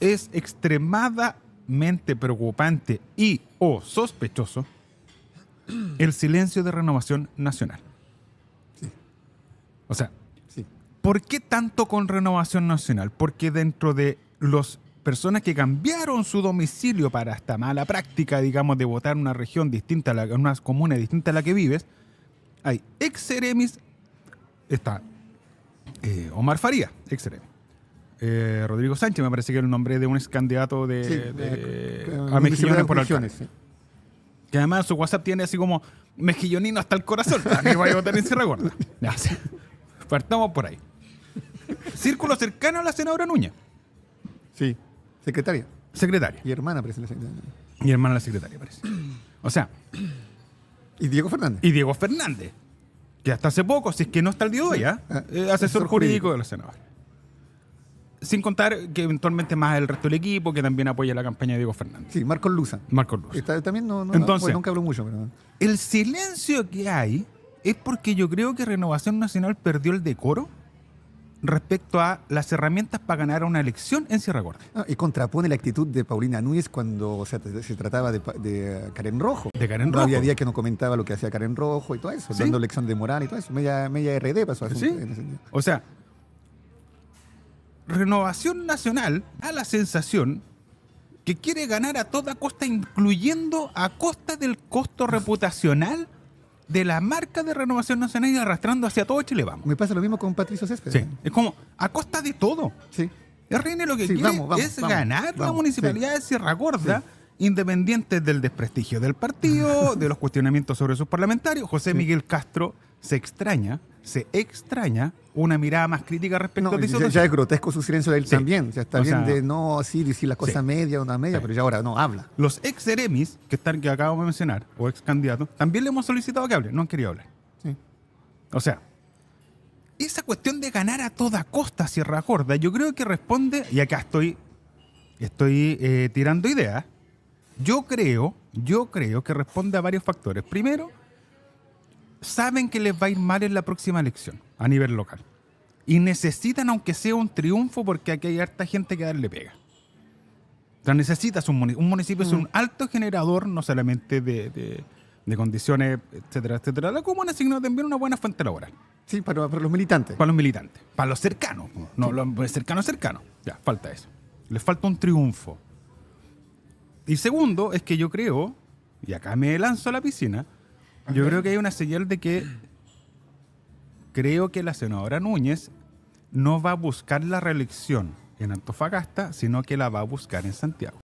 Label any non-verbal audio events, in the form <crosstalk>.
es extremadamente preocupante y o sospechoso el silencio de renovación nacional. Sí. O sea, Sí. ¿por qué tanto con renovación nacional? Porque dentro de las personas que cambiaron su domicilio para esta mala práctica, digamos, de votar en una región distinta, a la, en una comuna distinta a la que vives, hay ex está eh, Omar Faría, ex seremi. Eh, Rodrigo Sánchez, me parece que es el nombre de un ex candidato de, Sí, de- eh, a Mejillones de por. Mejillones, sí. Que además su WhatsApp tiene así como mejillonino hasta el corazón. <laughs> que vaya a votar en Sierra Gorda. <laughs> Ya, sí. Partamos por ahí. Círculo cercano a la senadora Núñez, Sí, secretaria secretaria. y hermana presidenta. Mi hermana la secretaria, parece. O sea, <clears throat> Y Diego Fernández. y Diego Fernández, que hasta hace poco, si es que no está el día de hoy, ¿ah? Ah, Eh, asesor asesor jurídico jurídico. de la senadora. Sin contar que eventualmente más el resto del equipo que también apoya la campaña de Diego Fernández. Sí, Marcos Luza. Marcos Luz. Está- también no, no, Entonces- bueno, nunca habló mucho, pero El silencio que hay es porque yo creo que Renovación Nacional perdió el decoro respecto a las herramientas para ganar una elección en Sierra Gorda. Ah, y contrapone la actitud de Paulina Núñez cuando o sea, se trataba de, Karen Rojo. De Karen No había Rojo. día que no comentaba lo que hacía Karen Rojo y todo eso, Sí. dando lección de moral y todo eso. Media, media RD pasó asunto Sí. en ese sentido. O sea, Renovación Nacional da la sensación que quiere ganar a toda costa, incluyendo a costa del costo reputacional de la marca de Renovación Nacional y arrastrando hacia todo Chile Vamos. Me pasa lo mismo con Patricio Céspedes. Sí, es como a costa de todo. Sí. RN lo que Sí, quiere vamos, vamos, es vamos, ganar la municipalidad de Sierra Gorda, independiente del desprestigio del partido, <laughs> de los cuestionamientos sobre sus parlamentarios. José Sí. Miguel Castro se extraña, se extraña una mirada más crítica respecto No, a esta ya, ya es grotesco su silencio de él Sí. también. Sea, está O bien sea, de no así decir las cosas sí. media, una media, Sí. pero ya ahora no habla. Los ex eremis que, están, que acabo de mencionar, o ex candidatos, también le hemos solicitado que hablen, no han querido hablar. O sea, esa cuestión de ganar a toda costa Sierra Gorda, yo creo que responde, y acá estoy, estoy eh, tirando ideas, yo creo, yo creo que responde a varios factores. Primero, saben que les va a ir mal en la próxima elección a nivel local. Y necesitan, aunque sea un triunfo, porque aquí hay harta gente que darle pega. Sea, necesitas un municipio. Un municipio es Mm. un alto generador, no solamente de, de- de condiciones, etcétera, etcétera. La comuna, sino también una buena fuente laboral. Sí, para, para los militantes. Para los militantes, para los cercanos. No, los cercanos, cercanos. Ya, falta eso. Les falta un triunfo. Y segundo, es que yo creo, y acá me lanzo a la piscina, yo creo que hay una señal de que creo que la senadora Núñez no va a buscar la reelección en Antofagasta, sino que la va a buscar en Santiago.